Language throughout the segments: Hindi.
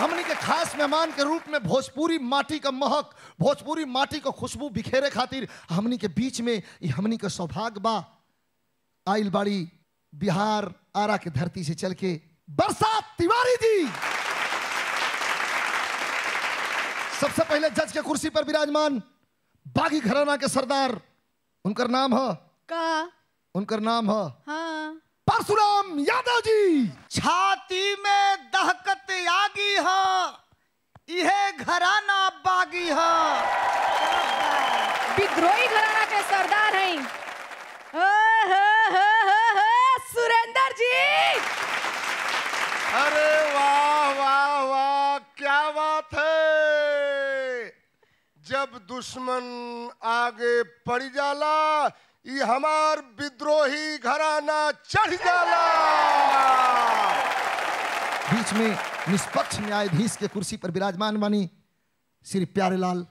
हमनी के खास मेहमान के रूप में भोजपुरी माटी का महक भोजपुरी माटी का खुशबू बिखेरे खातिर हमनी के बीच में ये हमनी का सौभाग्य बा। आइल बाड़ी बिहार आरा के धरती से चल के बरसात तिवारी जी। सबसे पहले जज के कुर्सी पर विराजमान बागी घराना के सरदार उनकर नाम है? का? उनकर नाम है? हाँ। परशुराम यादव जी छाती में दहकत आगी हो। इहे घराना बागी हो। विद्रोही घराना के सरदार हैं। ओ, हो, हो, हो, हो, सुरेंद्र जी! अरे वाह वाह वाह क्या बात है। जब दुश्मन आगे पड़ जाला ये हमार विद्रोही घराना चढ़ जाला। बीच में निष्पक्ष न्यायाधीश के कुर्सी पर विराजमान बानी श्री प्यारेलाल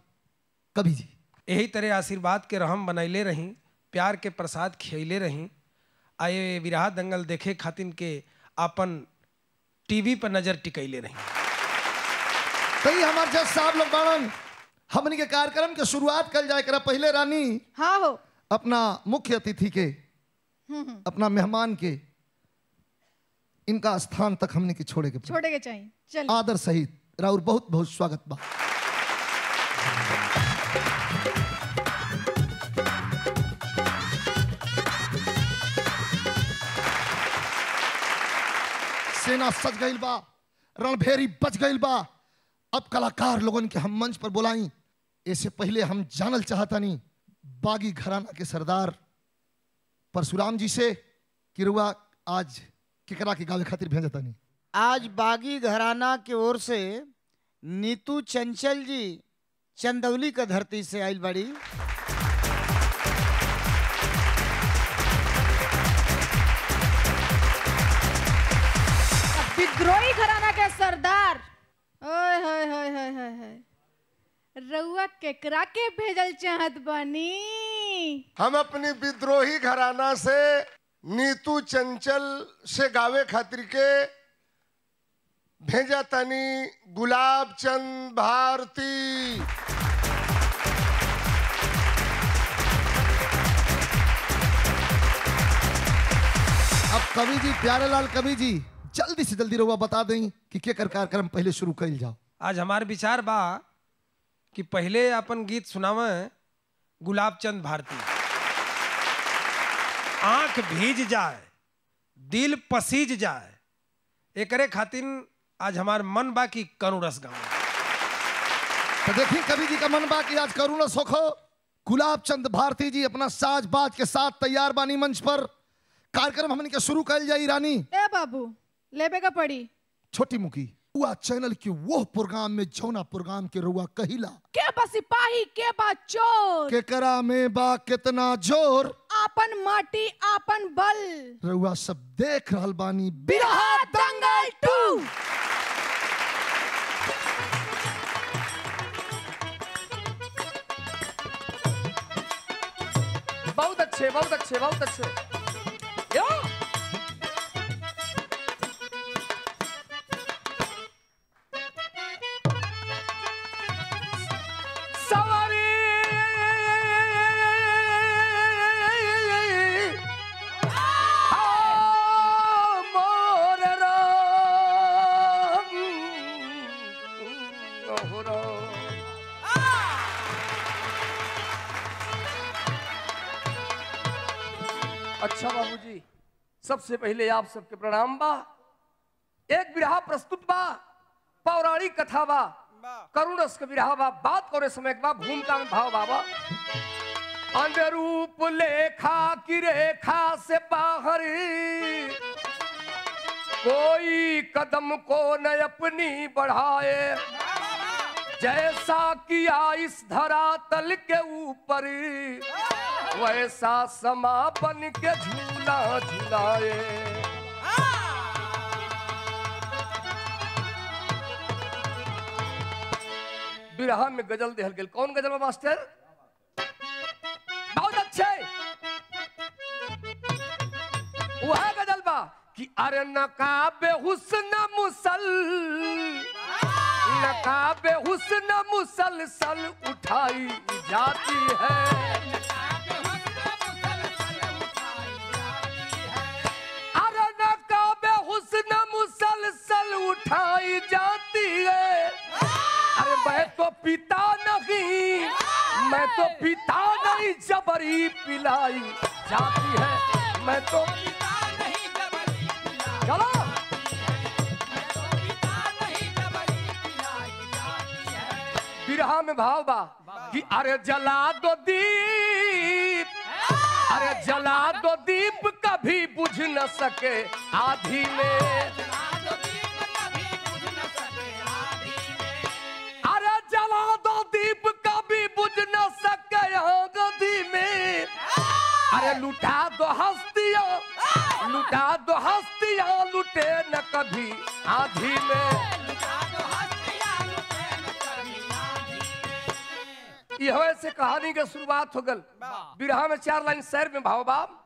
कवि जी। यही तरह आशीर्वाद के रहम बनैले रही प्यार के प्रसाद खियले रही। आए विराह दंगल देखे खातिन के आपन टीवी पर नज़र टिकैले रही। कई हमारे जज साहब लोग बाड़न हमनी के कार्यक्रम के शुरुआत कल जाए करा पहले रानी। हाँ हो। अपना मुख्य अतिथि के अपना मेहमान के इनका स्थान तक हमने के छोड़े के छोड़े के चाहिए। आदर सहित। राउर बहुत बहुत स्वागत बा। सेना सज गईल बा। रणभेरी बच गईल बा। अब कलाकार लोगन के हम मंच पर बुलाई। ऐसे पहले हम जानल चाहतानी। बागी घराना के सरदार परशुराम जी से कि रुआ आज केकरा के गावे खातिर भेजतानी आज बागी घराना की ओर से नीतू चंचल जी चंदौली का धरती से आइल बड़ी। विद्रोही घराना के सरदार। ओए होए होए होए होए होए। रउआ केकरा के भेजल चाहत बानी? हम अपनी विद्रोही घराना से नीतू चंचल से गावे खातिर के भेजा तनी गुलाब चंद भारती। अब कवि जी प्यारेलाल कवि जी जल्दी से जल्दी रहुआ बता दें कि के कर कार्यक्रम पहले शुरू कर जाओ। आज हमारे विचार बा कि पहले अपन गीत सुनावे गुलाब चंद भारती। आँख भीज जाए दिल पसीज जाए एकरे खातिन आज हमार मन बा कि करुण रस गावे। तो देखिए कवि जी का मन बा कि आज करुणा सोखो गुलाब चंद भारती जी अपना साज बाज के साथ तैयार बानी मंच पर। कार्यक्रम हमने के शुरू कर जाई रानी। ए बाबू लेबे का पड़ी। छोटी मुखी। हुआ चैनल की वो प्रोग्राम में जौना प्रोग्राम के रुआ कहिला। के बा सिपाही के बा चोर? के करा में बा कितना ज़ोर? आपन माटी आपन बल। रुआ सब देख रहल बानी। बिरहा दंगल टू। बहुत अच्छे बहुत अच्छे बहुत अच्छे। यो। सबसे पहले आप सबके प्रणाम बा। एक विरहा प्रस्तुत बा पौराणिक कथा बा। करुण रस विरहा बा बात करे समय के बा भूमिका में भाव बाबा अनुरूप लेखा की रेखा से बाहर कोई कदम को न अपनी बढ़ाए। जैसा किया इस धरातल के ऊपर वैसा समापन के झूला झूलाए बिरहा में गज़ल देहल गेल। कौन गज़ल बा मास्टर? बहुत अच्छे। वह गज़ल बा कि अरे नकाबे हुस्न मुसल, नकाबे हुस्न मुसलसल उठाई जाती है। मैं तो पिता नहीं जबरी पिलाई जाती है। मैं तो चलो। बिरहा में भाव बा कि अरे जला दो दीप। अरे जला दो दीप कभी बुझ न सके आधी में। गदी में। अरे लुटा दो हस्तियाँ, लुटा दो हस्तियाँ, लुटे न कभी आधी में। से कहानी के शुरुआत हो गल। बिरहा में चार लाइन शहर में भाव बाप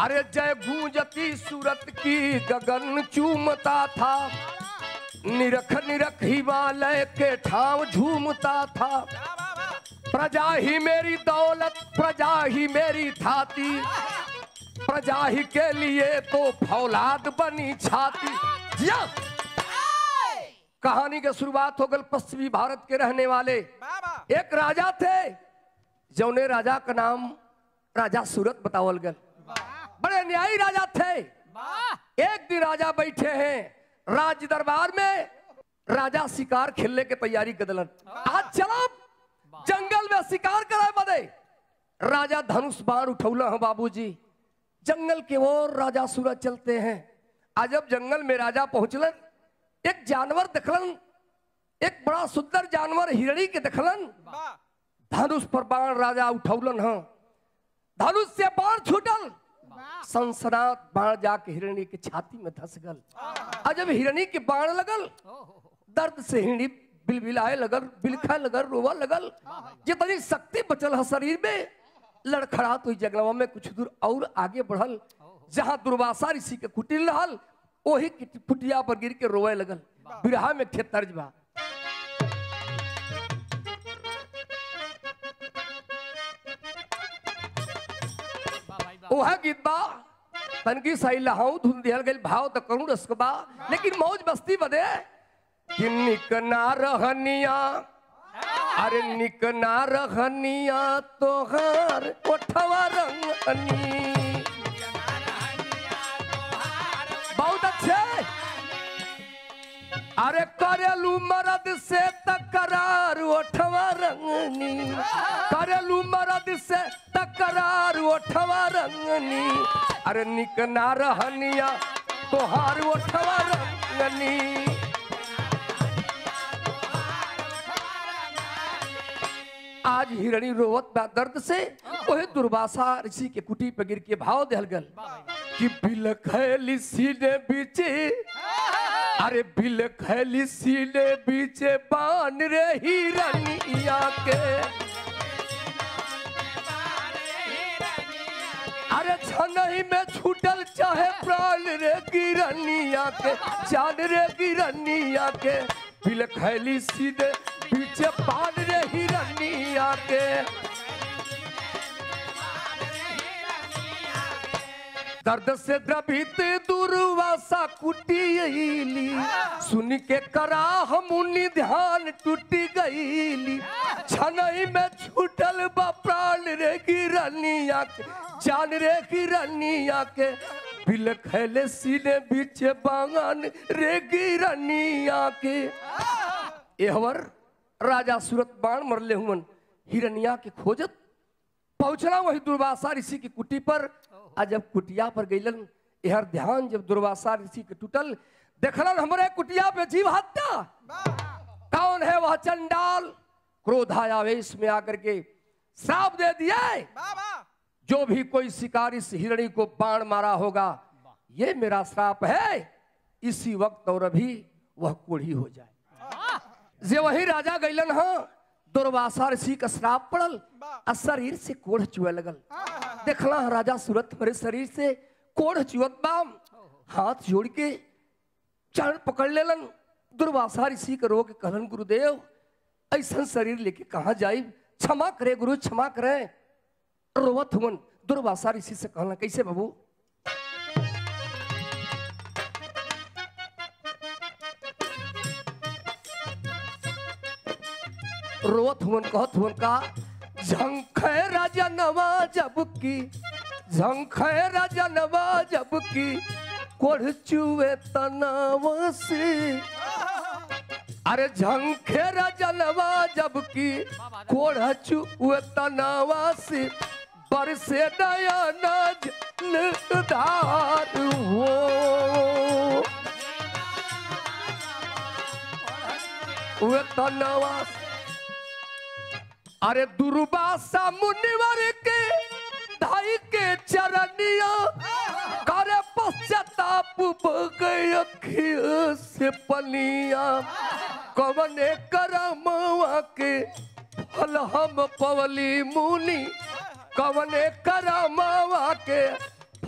अरे जय गूंजती सूरत की, गगन चूमता था। निरख निरख हिमालय के ठाव झूमता था। प्रजा ही मेरी दौलत प्रजा ही मेरी थाती। प्रजा ही के लिए तो फौलाद बनी छाती। कहानी की शुरुआत हो गल पश्चिमी भारत के रहने वाले। एक राजा थे जौने राजा का नाम राजा सूरत बतावल गल। बड़े न्यायी राजा थे। एक दिन राजा बैठे हैं। राज दरबार में राजा शिकार खेलने की तैयारी कर आज चलो जंगल में शिकार कराए बदे राजा धनुष बाण उठौला है बाबूजी। जंगल के ओर राजा सूरज चलते हैं। आज जब जंगल में राजा पहुंचलन। एक जानवर देखलन। एक बड़ा सुंदर जानवर हिरणी के देखलन। धनुष पर बाण राजा उठौलन ह। धनुष से बाण छूटल। सनसनात बाण जाके हिरणी के छाती में धस गल। और जब हिरणी के बाण लगल, दर्द से हिरणी बिलबिलाए लगल, बिलखा लगल, रोवा लगल। जितनी शक्ति बचल है शरीर में लड़खड़ा तो जंगलवा में कुछ दूर और आगे बढ़ल। जहाँ दुर्वासा ऋषि के कुटिल रहल वही कुटिया पर गिर के रोवे लगल। बिरहा में खे तर्ज बा। वह गीत बा। तनकी सही लहाऊ धुन दिहल गई भाव त रसक रसकबा लेकिन मौज मस्ती बदे। कि निक ना रहनिया। अरे निक ना रहनिया तोहार ओठवा रंगनी अरे करेलू मरद से तकरार ओठवा रंगनी। करेलू मरद से तकरार ओठवा रंगनी। अरे निक ना रहनिया, तोहार ओठवा रंगनी। आज हिरणी रोवत बा दर्द से, ओहे दुर्वासा ऋषि के कुटी पे गिर के भाव देहल गल। कि बिल खैली सीने बीचे अरे बिल खैली सीने बीचे बान रे हिरनिया के। अरे छनही में छूटल चाहे प्राण रे गिरनिया के, जान रे गिरनिया के। बिल खैली सीने बीचे बान रे हिरनिया के। दर्द से द्रवित दुर्वासा कुटियली सुन के करा हमुनि ध्यान टूटी गईली। छनई में छूटल बा प्राण रे गिरनिया के, जान रे गिरनिया के। बिल खैले सीने बीच बांगन रे गिरनिया के। एहवर राजा सूरत बाण मरले हुमन, हिरनिया के खोजत पहुंचला वही दुर्वासा ऋषि की कुटी पर। आ जब कुटिया पर गईलन यहर ध्यान जब दुर्वासा ऋषि के टूटल देखलन हमारे कुटिया पे जीव हत्या। कौन है वह चंडाल? क्रोधायावेश में आकर के श्राप दे दिए। जो भी कोई शिकार इस हिरणी को बाण मारा होगा ये मेरा श्राप है। इसी वक्त और अभी वह कोढ़ी हो जाए। जे वही राजा गैलन हाँ दुर्वासा ऋषि का श्राप पड़ल आ शरीर से कोढ़ चुए लगल। देखला राजा सूरत मेरे शरीर से कोढ़ चुअत बा हाथ जोड़ के चरण पकड़ लेलन। दुर्वासा ऋषि के रो के कहलन गुरुदेव ऐसा शरीर लेके कहा जाई? क्षमा करे गुरु क्षमा करे। रोवत हुवन दुर्वासा ऋषि से कहला कैसे बाबू? रोवत हुवन कहत हुवन का झंखे राजा नवा जब की झंखे राजा नवा जब की कोढ़ चुए तनाव से अरे झंखे राजा नवा जब की कोढ़ चुए तनावा से बरसे नया नज धार हो। तनावा से अरे दुर्वासा मुनिवर के धाई के चरनिया करे पश्चाताप अखिया से पनिया। कवने करमवा के फल हम पवली मुनि? कवने करमवा के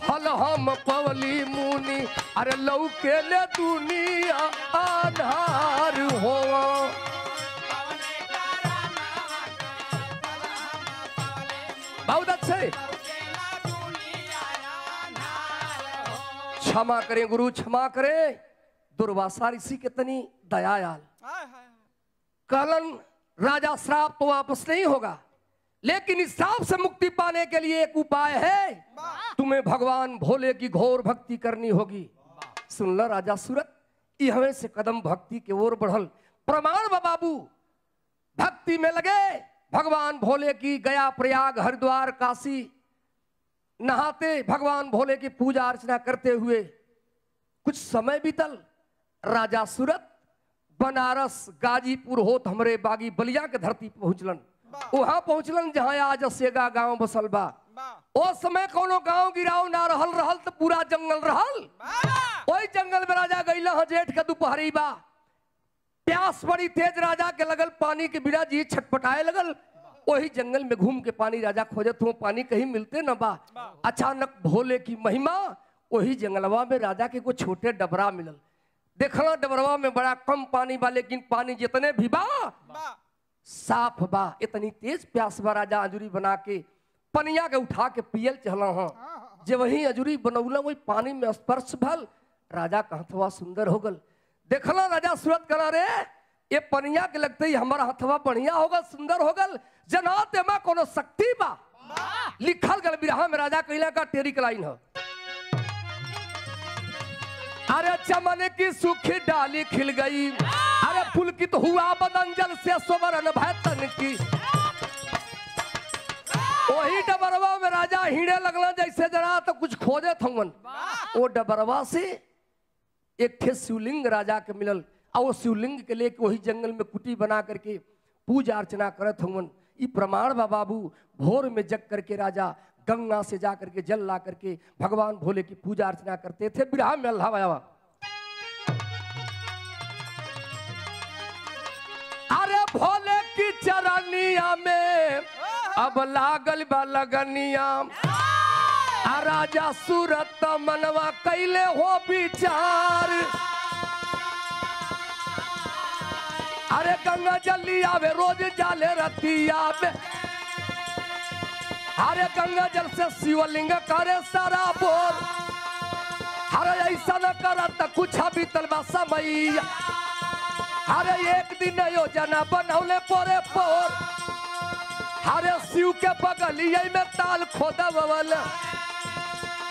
फल हम पवली मुनि? अरे लौके ले दुनिया आधार हो बहुत अच्छे क्षमा करें गुरु क्षमा करें। दुर्वासा ऋषि के तनी दयायाल कहलन राजा श्राप तो वापस नहीं होगा लेकिन इस श्राप से मुक्ति पाने के लिए एक उपाय है। तुम्हें भगवान भोले की घोर भक्ति करनी होगी। सुन लो राजा सूरत हमें से कदम भक्ति की ओर बढ़ल। प्रमाण बाबू भक्ति में लगे। भगवान भोले की गया प्रयाग हरिद्वार काशी नहाते भगवान भोले की पूजा अर्चना करते हुए कुछ समय बीतल राजा सूरत बनारस गाजीपुर होत हमरे बागी बलिया के धरती पहुंचलन। वहाँ। पहुंचलन जहाँ आज सेगा गाँव बसल बा। ओ समय कोनो गाँव गिराव ना रहल रहल तो पूरा जंगल रहल। ओई जंगल में राजा गईला जेठ के दोपहरी बा। प्यास बड़ी तेज राजा के लगल पानी के बिना जी छटपटाए लगल। वही जंगल में घूम के पानी राजा खोजत हुआ पानी कहीं मिलते न बा। अचानक भोले की महिमा वही जंगलवा में राजा के कुछ छोटे डबरा मिलल। देखना डबरवा में बड़ा कम पानी बा लेकिन पानी जितने भी बा साफ़ बा। इतनी तेज प्यास बा राजा अजूरी बना के। पनिया के उठा के पियल चला हाँ। जब वही अजूरी बनौला वही पानी में स्पर्श भल। राजा का हथवा सुंदर हो गल। देखला राजा सूरत करा रे ये पनिया के लगते ही हमारा हथवा बढ़िया होगा सुंदर हो गल जना तेमा कोनो शक्ति बा। लिखल गल बिरहा में राजा कहला का टेरी लाइन हो। अरे चमन की सूखी डाली खिल गई। अरे पुलकित हुआ बदन जल से सोवरन भय तन की। वही डबरवा में राजा हीड़े लगला जैसे जरा तो कुछ खोजे थवन। वो डबरवा से एक ठे शिवलिंग राजा के मिलल। और वो शिवलिंग के लेके वही जंगल में कुटी बना करके पूजा अर्चना करत हवन ई प्रमाण बा बाबू भोर में जग करके राजा गंगा से जा करके, जल ला करके भगवान भोले की पूजा अर्चना करते थे। बिरहा में अल्लाह आया अरे भोले की चरनिया में अब लागल बा लगनिया। राजा सूरत मनवा कैले हो विचार अरे गंगा जल्दी आवे, रोज जाले रतिया में अरे गंगा जल से शिवलिंग करे सारा बोल अरे ऐसा न करत कुछ भी तलबा समय। अरे एक दिन योजना बनौले पोरे पोर। अरे शिव के बगलिए में ताल खोदवल।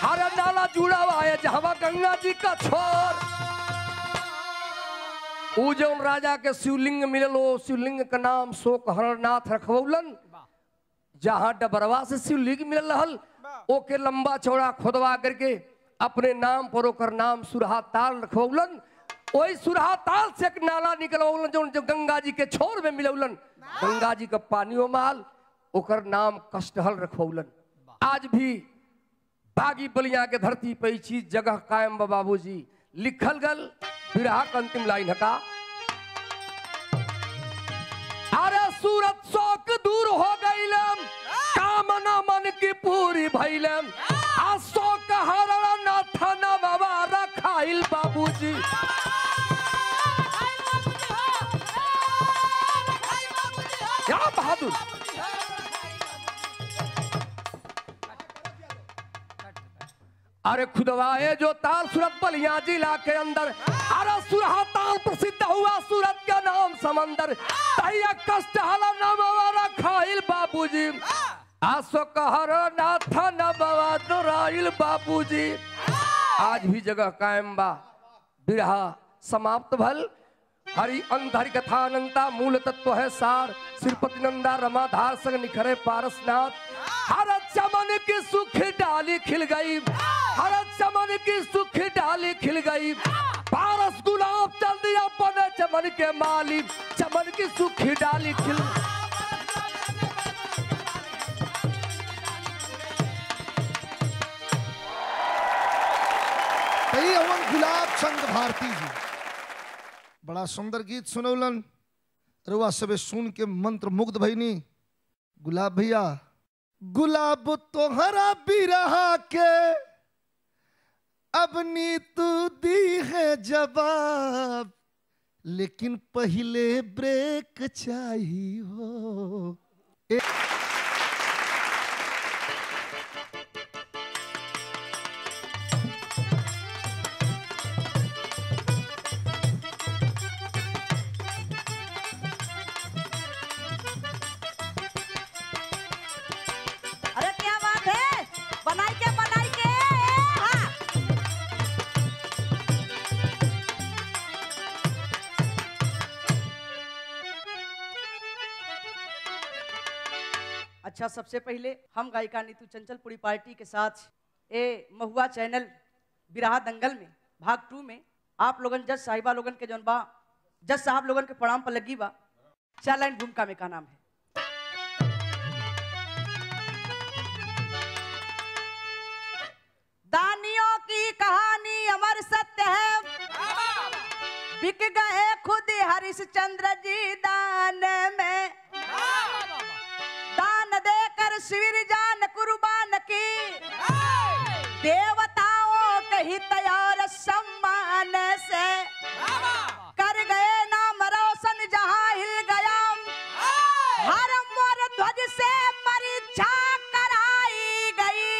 अरे नाला जुड़ा हुआ है, जहाँ गंगा जी का छोर। जौन राजा के शिवलिंग मिलल वो शिवलिंग का नाम शोक हरनाथ रखवौलन। जहाँ डबरवा से शिवलिंग मिलल रहल, ओके लंबा चौड़ा खोदवा करके अपने नाम पर नाम सुरहा ताल रखवौलन। वही सुरहा ताल से एक नाला निकलवौलन, जौन जो गंगा जी के छोर में मिलौलन गंगा जी का पानियो माल, ओकर नाम कष्टहल रखवौलन। आज भी बागी बलिया के धरती पे चीज़ जगह कायम बाबू जी लिखल गल विरहा अंतिम लाइन हका अरे सूरत शोक दूर हो गईलम, कामना मन की पूरी भैलम आ शौक हरण नाथ बाबा रखाइल बाबूजी। अरे खुदवाए जो ताल सूरत बलिया जिला के अंदर। अरे सुरहा ताल प्रसिद्ध हुआ सूरत का नाम समंदर। तैया कष्ट हला नाम हमारा खाइल बाबूजी। आसो कहर नाथ न बवा दोराइल बाबूजी। आज भी जगह कायम बा। बिरहा समाप्त भल। हरि अंधर कथा अनंता मूल तत्व है सार। श्रीपति नंदा रमाधार संग निखरे पारसनाथ। हर चमन की सुखी डाली खिल गई। हर चमन की सुखी डाली खिल गई। पारस गुलाब चल दिया बने चमन के माली। चमन की सुखी डाली खिल गुलाब चंद भारती जी। बड़ा सुंदर गीत सुनौलन। रुआ सबे सुन के मंत्र मुग्ध भईनी। गुलाब भैया, गुलाब तोहरा बिरहा के अब नीतू दी है जवाब लेकिन पहले ब्रेक चाहिए हो। अच्छा सबसे पहले हम गायिका नीतू चंचलपुरी पार्टी के साथ ए महुआ चैनल बिराहा दंगल में, भाग टू में, आप लोगन, जज साहिबा लोगन के जौन बा, जज साहब लोगन के प्रणाम पर लगी बा। चार लाइन भूमिका में का नाम है। दानियों की कहानी अमर सत्य है। बिक गए खुद हरिश्चंद्र जी दान में। देकर शिविर जान कुर्बान की। देवताओं के हित और सम्मान से कर गए नाम रोशन जहाँ हिल गया। हर मोर ध्वज से परीक्षा कराई गई।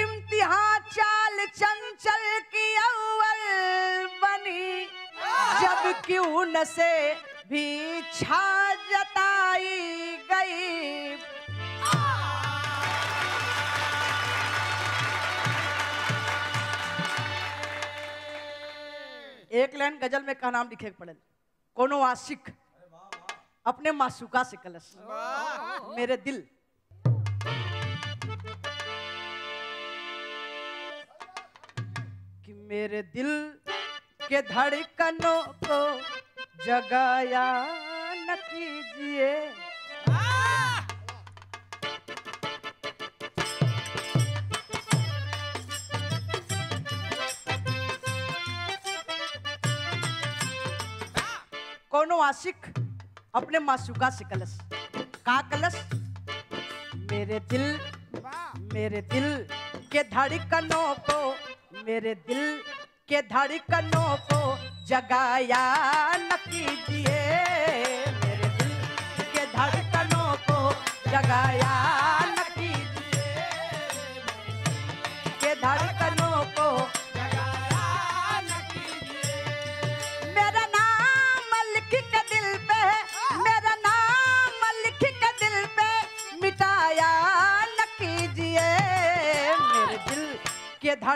इम्तिहान चाल चंचल की अव्वल बनी। जब क्यों न से भी छा जताई। एक लाइन गज़ल में का नाम लिखे पड़े कोनो आशिक, अपने मासूका से कलश। मेरे दिल। कि मेरे दिल के धड़कनों को जगाया न कीजिए। आशिक, अपने मासूका से कलश का कलश मेरे दिल मेरे दिल के धड़कनों को, मेरे दिल के धड़कनों को जगाया न कीजिए। मेरे दिल के धड़कनों को जगाया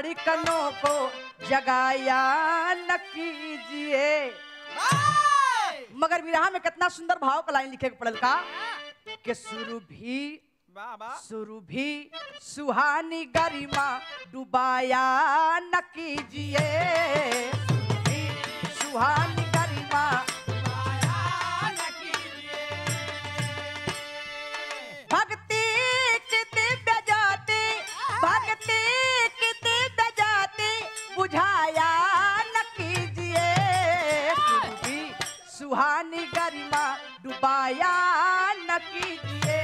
धड़कनों को जगाया न कीजिए। मगर विरहा में कितना सुंदर भाव का लाइन लिखे पड़ल का कि शुरू भी शुरू भी सुहानी गरिमा डुबाया न कीजिए। सुहानी गरिमा सुहानी गरिमा डुबाया न कीजिए।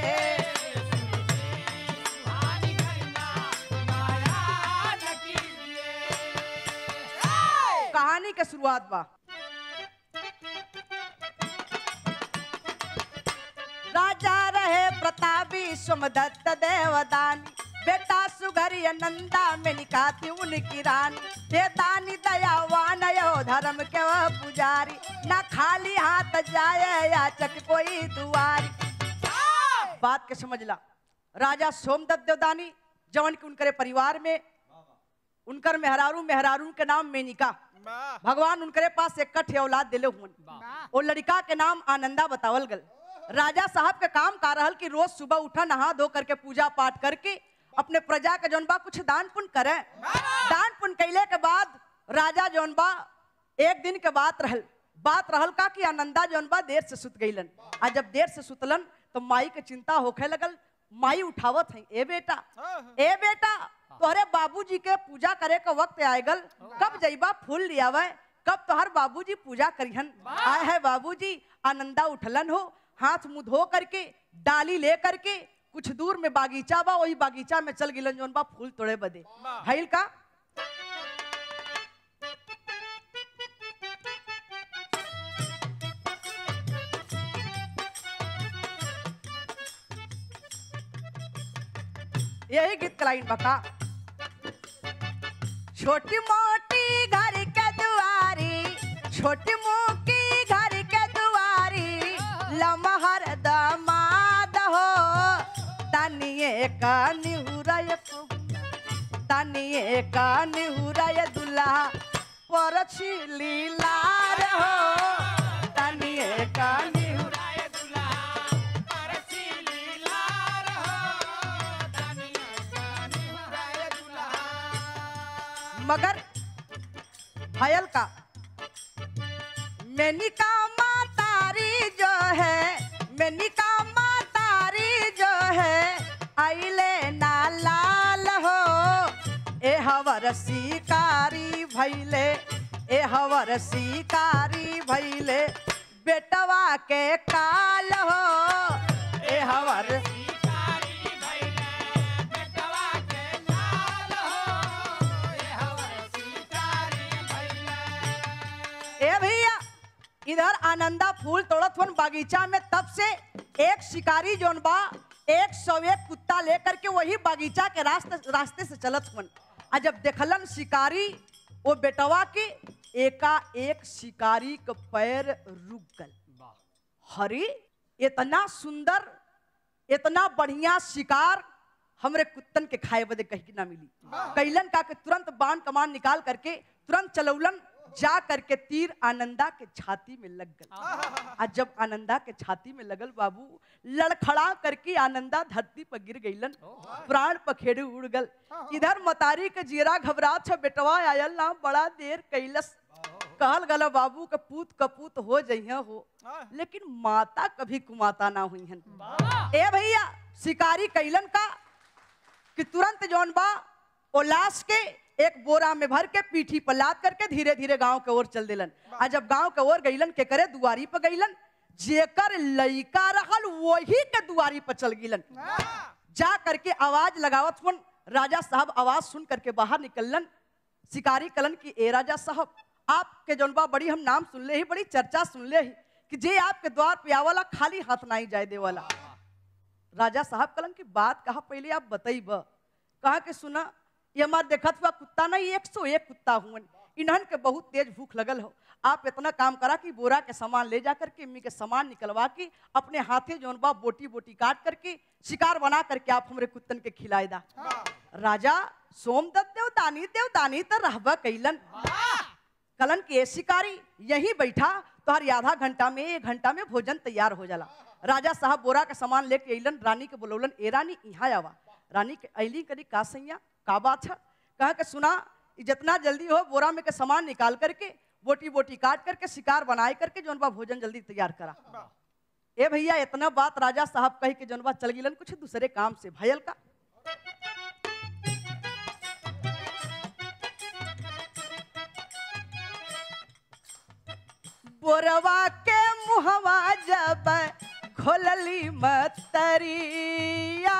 कहानी के शुरुआत बा। राजा रहे प्रतापी सुमदत्त देवदानी। सुगरी नंदा में निकाती उनकी रानी। हे दानी दयावान यो धर्म के वह पुजारी। ना खाली हाथ जाए याचक कोई दुआरी। बात के समझ ला। राजा सोमदत्त देवदानी जवन के उनकरे परिवार में उनकर मेहरारू मेहरारू के नाम मेनिका। भगवान उनकरे पास एक कठ औलाद दिले हुन वो लड़का के नाम आनंदा बतावल गल। राजा साहब के काम का रहल कि रोज सुबह उठा नहा धो करके पूजा पाठ करके अपने प्रजा के जौन बा कुछ दान पुण्य करे। दान पुण्य कैले के बाद राजा जौन बा एक दिन के बात रहल। बात रहल का कि आनंदा जौन बा देर से सुत गईलन आ जब देर से सुतलन तो माई के चिंता होखे लगल। माई उठावत है ए बेटा ए बेटा तोहरे बाबूजी के पूजा करे के वक्त आएगल कब जइबा फूल लियावे कब तोहर बाबूजी पूजा करिहन? आए है बाबूजी आनंदा उठलन हो। हाथ मुँह धो करके डाली ले करके कुछ दूर में बागीचा बा वही बागीचा में चल गिलन जोन बा फूल तोड़े बदे। भइल का? यही गीत का लाइन बका छोटी मोटी घर के दुआरी छोटी मोटी का निहुरय का निहुरय दुल्हा। पर लीलार हो। तनिए का मगर का मेनिका मातारी जो है, मेनिका हवर शिकारी भैले ए हवर शिकारी भैले बेटवा के काल हो। ए हवर इधर आनंदा फूल तोड़त हुन बागीचा में, तब से एक शिकारी जोन बा, एक सौ एक कुत्ता लेकर के वही बागीचा के रास्ते रास्ते से चलत हुन। आ जब देखलन शिकारी वो बेटवा के एका एक शिकारी के पैर रुक गल। हरी इतना सुंदर इतना बढ़िया शिकार हमरे कुत्तन के खाए बदे कहीं ना मिली। कैलन का के तुरंत बाण कमान निकाल करके तुरंत चलौलन जा करके तीर आनंदा के छाती में लग गल आज जब आनंदा के छाती में लगल बाबू, लड़खड़ा करके आनंदा धरती पर गिर गईलन प्राण पखेड़े उड़ गल। इधर मतारी के जीरा घबरा छ बेटवा आयल ना बड़ा देर कैलस। कहल गला बाबू के पूत कपूत हो जइहा हो। लेकिन माता कभी कुमाता ना हुई हन। ए भैया, शिकारी कैलन का कि तुरंत जौन बा ओ लाश के एक बोरा में भर के पीठी पर लाद करके धीरे धीरे गाँव के ओर चल दिलन। आ जब गाँव के ओर गईलन के करे दुआरी पर गईलन जेकर लइका रहल वही के दुआरी पर चल गिलन जा करके आवाज़ लगावत हुन राजा साहब आवाज़ सुन करके बाहर निकलन शिकारी कलन की ए राजा साहब आपके जौन बा बड़ी हम नाम सुन ले ही बड़ी चर्चा सुन ले ही कि जे आपके द्वार पे आवाला खाली हाथ नहीं जाए देवाला। राजा साहब कलन की बात कहा पहले आप बताइब? कहा कि सुना? ये हमार देखत हुआ कुत्ता नहीं, एक सौ एक कुत्ता हुआ इन्हन के बहुत तेज भूख लगल हो। आप इतना काम करा कि बोरा के सामान ले जा करके, इम्मी के सामान निकलवा के, अपने हाथे जौन बा बोटी बोटी काट करके, शिकार बना करके आप हमारे कुत्तन के खिलाए दा। राजा सोमदत्त देव, दानी देव, दानी तो रहबा कैलन। कलन के शिकारी यही बैठा तो हर आधा घंटा में, एक घंटा में भोजन तैयार हो जाला। राजा साहब बोरा के सामान लेके अइलन रानी के बोलौलन, ए रानी यहाँ आवा। रानी के अली करी का सैया का बात कहा के सुना जितना जल्दी हो, बोरा में के सामान निकाल करके बोटी बोटी काट करके, शिकार बनाए करके जौन बा भोजन जल्दी तैयार करा। ए भैया, इतना बात राजा साहब कही के जौनबा चल गिलन कुछ दूसरे काम से, भयल का? बोरवा के मुहवा जब खोलली मतरिया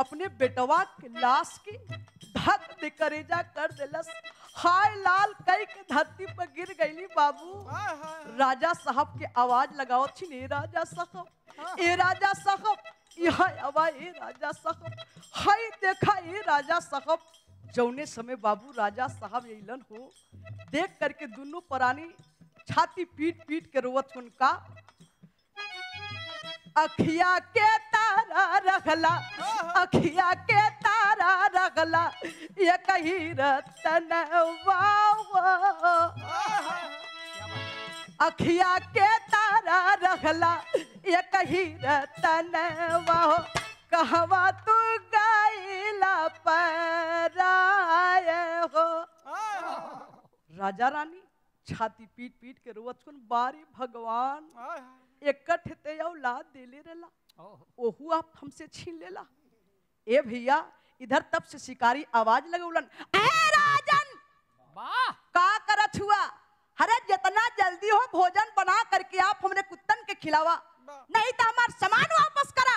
अपने बेटवा के लाश के धक दे करेजा कर देलस। हाय लाल कई के धरती पर गिर गईली बाबू। राजा साहब के आवाज़ लगाओ छिन राजा साहब। ए राजा साहब यहाँ आवा ए राजा साहब। हाय देखा ए राजा साहब। जौने समय बाबू राजा साहब अलन हो। देख करके दोनों प्राणी छाती पीट पीट के रोवत उनका अखिया के तारा रखला अखिया के तारा रखला ये कही रतन अखिया के तारा रखला ये कही रतन वाहो कहवा तू गाइला पराय हो। राजा रानी छाती पीट पीट के रोवत बारी भगवान। एकठ ते औलाद देले रहला ओहू आप हमसे छीन लेला। ए भैया इधर तब से शिकारी आवाज़ लगौलन ए राजन! का करत हुआ? अरे जितना जल्दी हो भोजन बना करके आप हमने कुत्तन के खिलावा। नहीं तो हमार सामान वापस करा।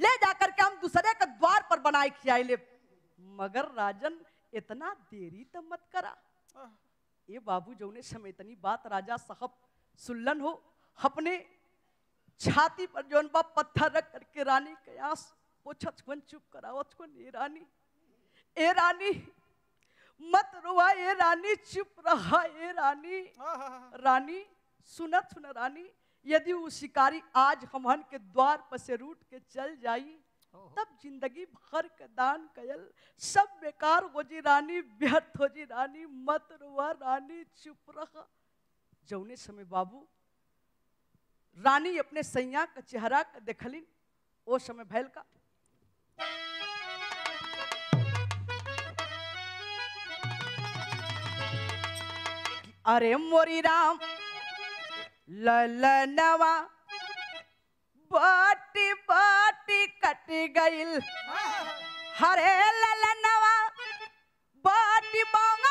ले जा करके हम दूसरे के द्वार पर बनाए खियाई ले। मगर राजन इतना देरी तो मत करा। ये बाबू जौने समय इतनी बात राजा साहब सुल्लन हो अपने छाती पर जौन बा पत्थर रख करके रानी के आस पोछत छुन चुप करावत छुन ए रानी ए रानी मत रुआ ए रानी चुप रहा ए रानी। रानी सुनत सुन रानी यदि वो शिकारी आज हमहन के द्वार पर से रूट के चल जाई तब ज़िंदगी भर के दान कयल सब बेकार हो जी रानी व्यर्थ हो जी रानी मत रुआ रानी चुप रहा। जौने समय बाबू रानी अपने सैया का चेहरा के देखलिन ओ समय भैल का। अरे मोरी राम ललनवा बाटी बाटी कट गईल हरे ललनवा बाटी बाटी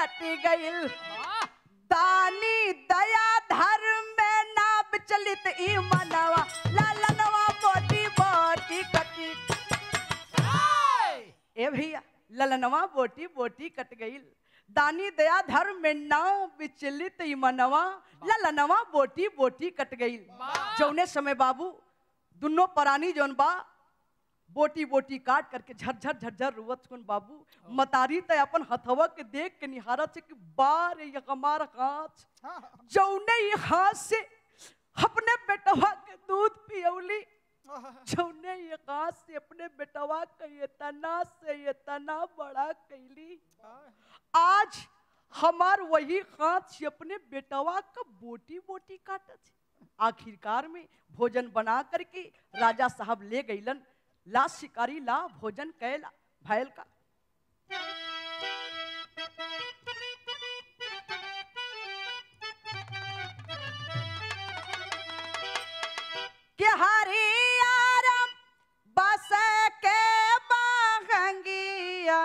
कट गईल दानी दया धर्म में ना विचलित ई मनवा। ललनवा बाटी बाटी कटी ए भैया ललनवा बोटी बोटी कट गईल दानी दया धर्म में नाव विचलित मनवा। ललनवा बोटी बोटी कट गईल जौने समय बाबू दोनों परानी जौन बा बोटी बोटी काट करके झरझर झरझर रुवत सुन बाबू। मतारी त अपन हथवा के देख के निहारत से कि बार ये हमार हाथ जौने ही हाथ से अपने बेटवा के दूध पियौली। जौने ये हाथ से अपने बेटवा के ये तना से ये तना बड़ा कैली। आज हमार वही हाथ से अपने बेटवा का बोटी बोटी काटत आखिरकार में भोजन बना करके राजा साहब ले गईलन। ला शिकारी ला भोजन कैला भैल का। के हरियारम बस के बहंगिया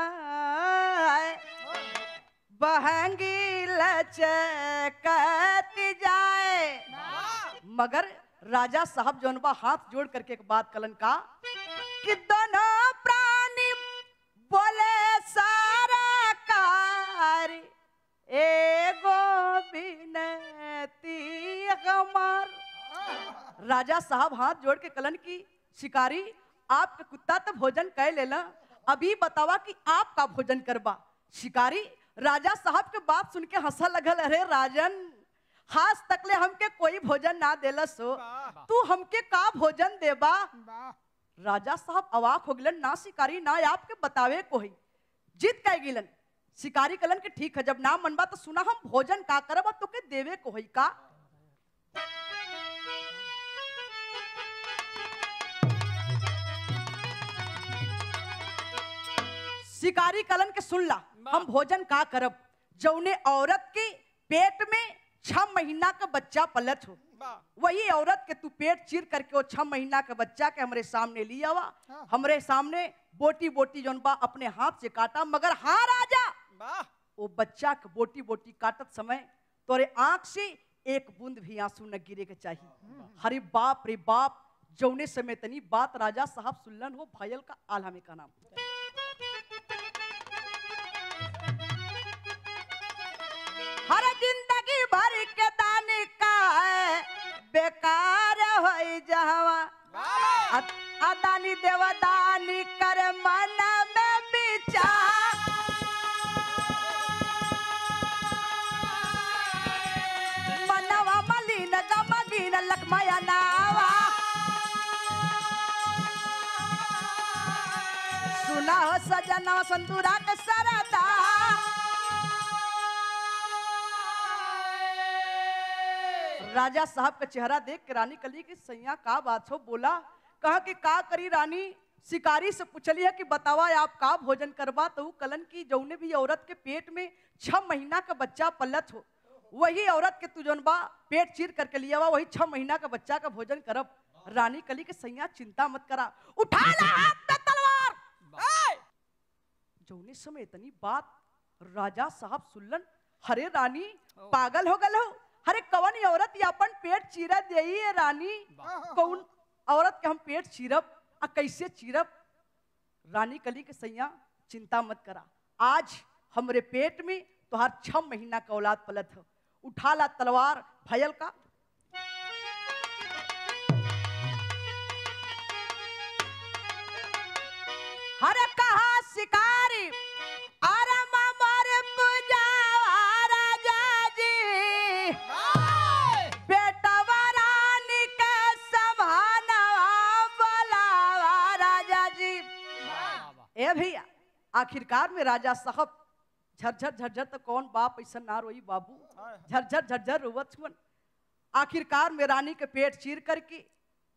बहंगी लचकत जाए। मगर राजा साहब जौन बा हाथ जोड़ करके एक बात कलन का कि दोनों प्राणी बोले सारा कार एगो बिनती हमार। राजा साहब हाथ जोड़ के कलन की शिकारी आपका कुत्ता तो भोजन कर लेला अभी बतावा कि आपका भोजन करबा। शिकारी राजा साहब के बात सुन के हंसा लगल अरे राजन हाथ तकले हमके कोई भोजन ना देला सो। तू हमके का भोजन देबा? राजा साहब अवाक हो गिलन ना शिकारी ना आपके बतावे कोई जीत कह गिलन शिकारी कलन के ठीक है जब ना मनबा तो सुना हम भोजन का करब तो के देवे को होई का। शिकारी कलन के सुन ला हम भोजन का करब। जौने औरत के पेट में छह महीना का बच्चा पलत हो। वही। औरत के तू पेट चीर करके वो छह महीना का बच्चा के हमरे सामने लिया हुआ हमरे सामने बोटी बोटी जौन बा अपने हाथ से काटा मगर हाँ राजा वो बच्चा के बोटी बोटी काटत समय तोरे आँख से एक बूंद भी आँसू न गिरे के चाहिए हरे बाप रे बाप जौने समय तनी बात राजा साहब सुल्लन हो भायल का आला में का नाम भर के दानी का है बेकार हो जावा। अ- अदानी देवदानी कर मन में विचार मनवा मलिन गमगीन लखमया नावा। सुना हो सजना संतूरा के सरदा। राजा साहब का चेहरा देख के रानी कली की सैया का बात हो बोला कहा कि का करी रानी? शिकारी से पूछली है कि बतावा आप का भोजन करवा तो कलन की जौने भी औरत के पेट में छह महीना का बच्चा पलत हो। वही औरत के तू जौन बा पेट चीर करके लिया हुआ वही छह महीना का बच्चा का भोजन करब। रानी कली के सैया चिंता मत करा। उठा ला हाथ में तलवार! जौने समय इतनी बात राजा साहब सुल्लन हरे रानी पागल हो गल हो। हरे कवन औरत ये अपन पेट चीरा दे रानी? कौन औरत के हम पेट चीरब? आ कैसे चीरब? रानी कली के सैया चिंता मत करा। आज हमरे पेट में तोहार छह महीना का औलाद पलत हो। उठा ला तलवार भयल का। हर कहा शिकारी ए भैया आखिरकार में राजा साहब झरझर झरझर तो कौन बाप ऐसा ना रोई बाबू? झरझर झरझर रोवत हुअन आखिरकार में रानी के पेट चीर करके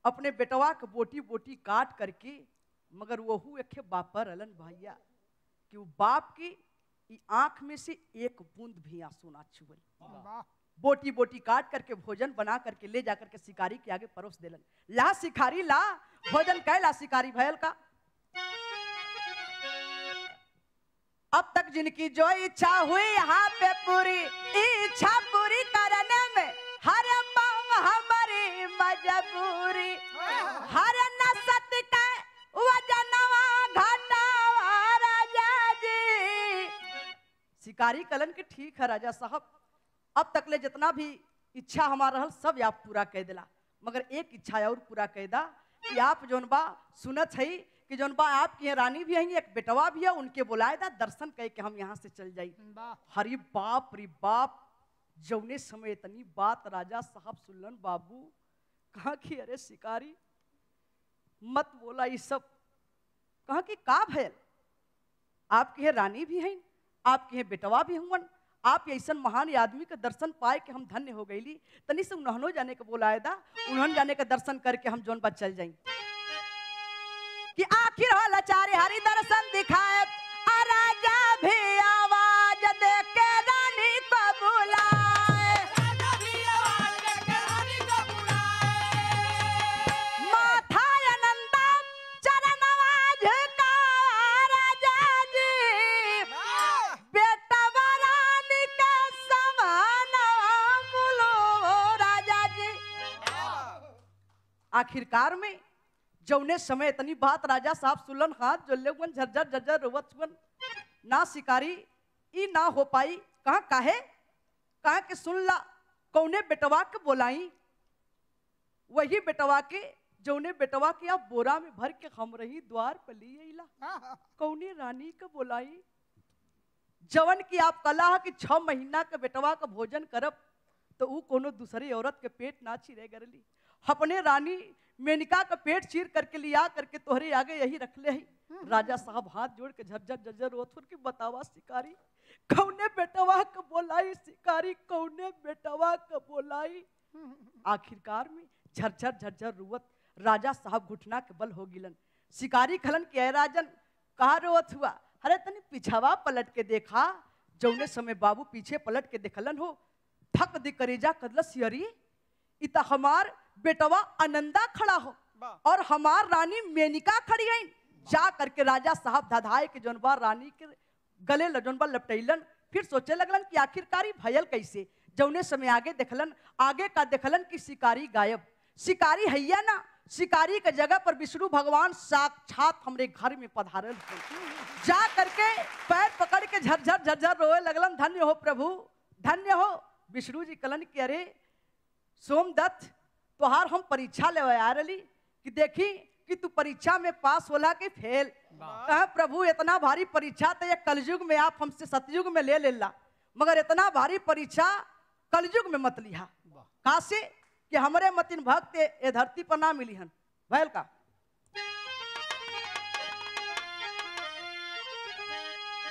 अपने बेटवा के बोटी बोटी काट करके मगर वहू एक बापर अलन भैया कि वो बाप की आँख में से एक बूंद भी आँसू ना छुअल बोटी बोटी काट करके भोजन बना करके ले जा करके शिकारी के आगे परोस देलन। ला शिकारी ला भोजन कैला शिकारी भयल का? अब तक जिनकी जो इच्छा हुई, यहाँ पे पूरी इच्छा पूरी करने में, हर मांग हमारी मजबूरी। हर नसत का वजनवा घटावा राजा जी। शिकारी कलन के ठीक है, राजा साहब। अब तक ले जितना भी इच्छा हमारा रहल, सब आप पूरा कह दिला। मगर एक इच्छा और पूरा कह दा, कि आप जौन बा सुनत है कि जौन बा आपकी रानी भी है एक बेटवा भी है उनके बुलाए दा दर्शन कह के हम यहाँ से चल जाई हरी बाप रे बाप जौने समय इतनी बात राजा साहब सुल्लन बाबू कहा कि अरे शिकारी मत बोला ये सब। कहा कि का भयल आपके यहाँ रानी भी हैं आपके यहाँ बेटवा भी हुवन आप ऐसा महान आदमी के दर्शन पाए कि हम धन्य हो गईली। तनी से उन्हनो जाने के बोलाए दा उन्हन जाने के दर्शन करके हम जोन बात चल जाई कि आखिर हो लाचारे हरि दर्शन दिखाए राजा भी आवाज़ दे के रानी को बुलाए। माथा आनंदा चरणवा झुका राजा जी। बेटा रानी के समान बोलो राजा जी। आखिरकार में जौने समय इतनी बात राजा साहब सुलन हाथ जोले हुन झरझर झरझर रोवत हुन ना शिकारी, ई ना हो पाई। कहा काहे? कहा कि सुन ला? कौने बेटवा के बोलाई? वही बेटवा के, जौने बेटवा के आप बोरा में भर के हम रही द्वार पर ली अइला। कौने रानी के बोलाई? जवन की आप कला है कि छह महीना के बेटवा का भोजन करब तो ऊ कोनो दूसरी औरत के पेट ना छिरे गरली। अपने रानी मेनका का पेट चीर करके लिया करके तोहरे आगे यही रख ले राजा साहब हाथ जोड़ के झरझर झरझर रोथुर के बतावा शिकारी कौने बेटवा का बोलाई शिकारी कौने बेटवा का बोलाई? आखिरकार में झरझर झरझर रुवत राजा साहब घुटना के बल हो गिलन। शिकारी खलन के "ऐ राजन कहा रोवत हुआ? अरे तनी पिछवा पलट के देखा जौने समय बाबू पीछे पलट के देखलन हो। धक दे करेजा कदलस यरी इता हमार बेटवा आनंदा खड़ा हो और हमार रानी मेनिका खड़ी है जा करके राजा साहब धधाए के जोनबा रानी के गले ल- जोनबा लपटैलन। फिर सोचे लगलन कि आखिरकारी भयल कैसे? जौने समय आगे देखलन आगे का देखलन कि शिकारी गायब। शिकारी हैया ना? शिकारी के जगह पर विष्णु भगवान साक्षात हमरे घर में पधारल जा करके पैर पकड़ के झरझर झरझर रोए लगलन धन्य हो प्रभु धन्य हो। विष्णु जी कलन कि अरे सोमदत्त तोहार हम परीक्षा ले आ रही कि देखी कि तू परीक्षा में पास होला कि फेल? कहे प्रभु इतना भारी परीक्षा तो ये कलयुग में आप हमसे सतयुग में ले लेला मगर इतना भारी परीक्षा कलयुग में मत लिहा। कहा से कि हमरे मतिन भक्त ये धरती पर ना मिली हन। भैल का?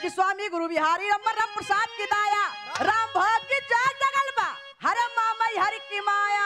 कि स्वामी गुरु बिहारी रमन राम प्रसाद की दाया राम भक्त की जय जगल बा। हरे मामई हरि की माया।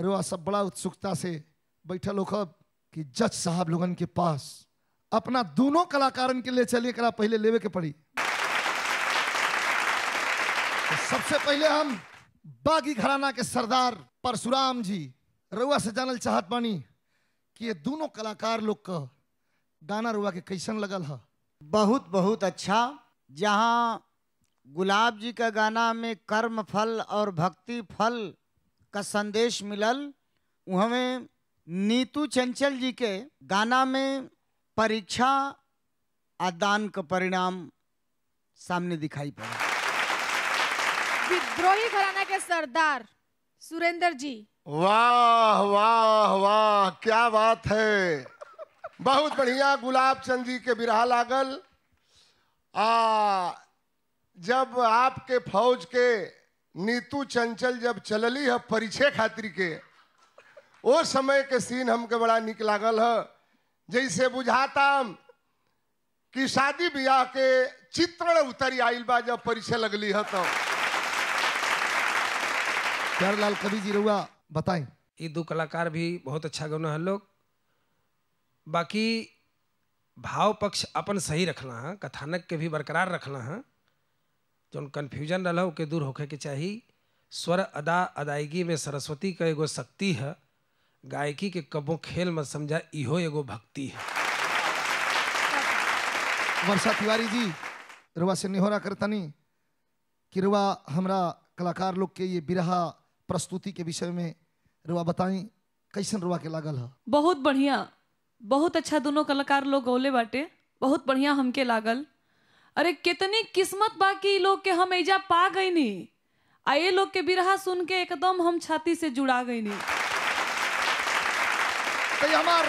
रुआ सब बड़ा उत्सुकता से बैठल होखब कि जज साहब लोगन के पास अपना दोनों कलाकारन के लिए चलिए करा पहले लेवे के पड़ी। तो सबसे पहले हम बागी घराना के सरदार परशुराम जी रुआ से जानल चाहत बानी कि ये दोनों कलाकार लोग का गाना रुआ के कैसन लगल है? बहुत बहुत अच्छा। जहाँ गुलाब जी का गाना में कर्म फल और भक्ति फल का संदेश मिलल वहाँ नीतू चंचल जी के गाना में परीक्षा आ दान का परिणाम सामने दिखाई पड़ा। विद्रोही घराना के सरदार सुरेंद्र जी। वाह वाह वाह क्या बात है। बहुत बढ़िया गुलाब चंद जी के बिरहा लागल। आ जब आपके फौज के नीतू चंचल जब चलली है परिचय खातिर के वो समय के सीन हमके बड़ा निक लागल है। जैसे बुझाता कि शादी ब्याह के चित्रण उतरी आइल बा जब परिचय लगली है तो प्यारलाल कवि जी रुआ बताएँ। ये दो कलाकार भी बहुत अच्छा गौना है लोग। बाकी भाव पक्ष अपन सही रखना है कथानक के भी बरकरार रखना है। जौन कन्फ्यूज़न रहा के दूर होखे के चाहिए। स्वर अदा अदायगी में सरस्वती का एगो शक्ति है। गायकी के कबो खेल मत समझा इहो एगो भक्ति है। वर्षा तिवारी जी रुआ से निहोरा करतनी कि रुआ हमरा कलाकार लोग के ये बिरहा प्रस्तुति के विषय में रुआ बताई कैसन रुआ के लागल है? बहुत बढ़िया बहुत अच्छा दोनों कलाकार लोग गौले बाटे बहुत बढ़िया हमके लागल। अरे कितनी किस्मत बाकी लोग के, हम एजा पा गई नी आ ये लोग के बिरहा सुन के एकदम हम छाती से जुड़ा गई नी तो हमार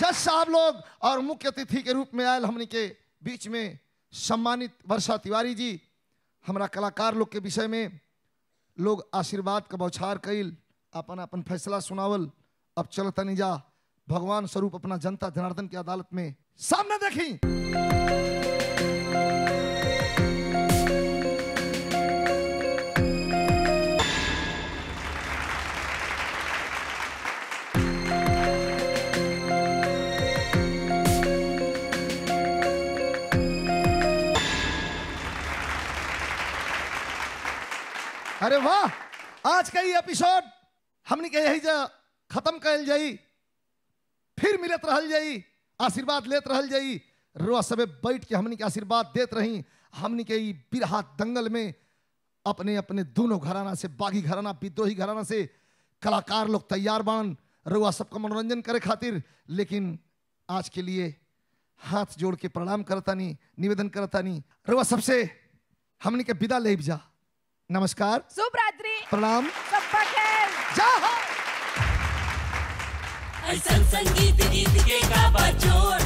जज साहब लोग और मुख्य अतिथि के रूप में आयल हमनी के बीच में सम्मानित वर्षा तिवारी जी, हमारा कलाकार लोग के विषय में लोग आशीर्वाद का बौछार कैल अपन अपन फैसला सुनावल। अब चलतनी जा, भगवान स्वरूप अपना जनता जनार्दन की अदालत में। सामने देखी। अरे वाह, आज का ये एपिसोड हमने के यही जा, खत्म कल जाई, फिर मिलत रहल जाई, आशीर्वाद लेत रहल जाई। रोआ सबे बैठ के हमनी के आशीर्वाद देत रही। हमनी के बिरहा दंगल में अपने अपने दोनों घराना से, बागी घराना, विद्रोही घराना से कलाकार लोग तैयार बान। रुआ सबका मनोरंजन करे खातिर, लेकिन आज के लिए हाथ जोड़ के प्रणाम करता नहीं निवेदन करता नहीं रुआ सबसे, हमनी के विदा ले जा। नमस्कार। शुभ प्रणाम। संगीत गीत के काबा ज़ोर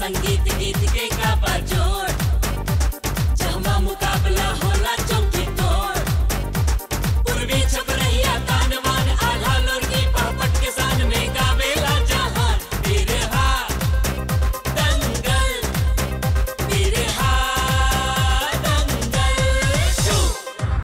संगीत गीत के काबा ज़ोर